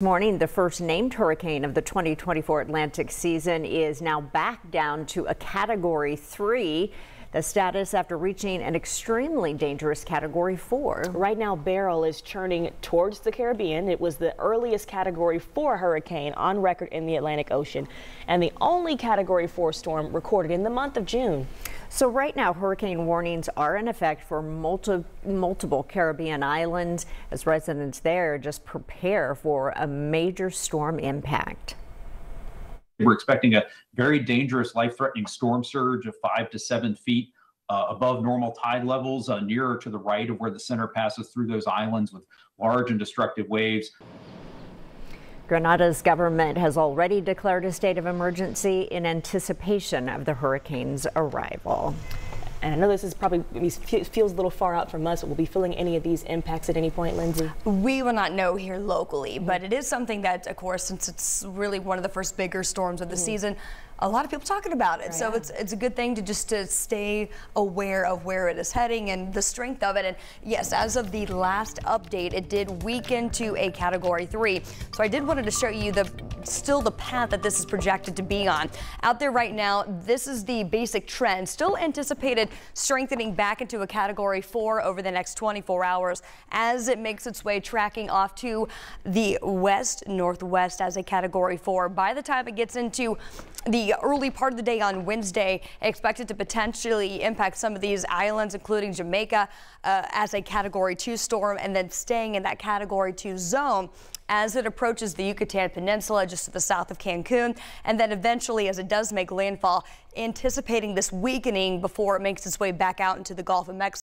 Morning, the first named hurricane of the 2024 Atlantic season is now back down to a category three. The status after reaching an extremely dangerous category four. Right now, Beryl is churning towards the Caribbean. It was the earliest category four hurricane on record in the Atlantic Ocean and the only category four storm recorded in the month of June. So right now, hurricane warnings are in effect for multi multiple Caribbean islands as residents there just prepare for a major storm impact. We're expecting a very dangerous, life-threatening storm surge of five to seven feet uh, above normal tide levels, uh, nearer to the right of where the center passes through those islands with large and destructive waves. Grenada's government has already declared a state of emergency in anticipation of the hurricane's arrival. And I know this is probably feels a little far out from us. Will be feeling any of these impacts at any point, Lindsay? We will not know here locally, but it is something that, of course, since it's really one of the first bigger storms of the mm -hmm. season, a lot of people talking about it. Right. So it's it's a good thing to just to stay aware of where it is heading and the strength of it. And yes, as of the last update, it did weaken to a category three. So I did wanted to show you the still the path that this is projected to be on. Out there right now, this is the basic trend. Still anticipated strengthening back into a category four over the next 24 hours as it makes its way tracking off to the west northwest as a category four. By the time it gets into early part of the day on Wednesday, expected to potentially impact some of these islands, including Jamaica, uh, as a Category 2 storm, and then staying in that Category 2 zone as it approaches the Yucatan Peninsula just to the south of Cancun, and then eventually as it does make landfall, anticipating this weakening before it makes its way back out into the Gulf of Mexico.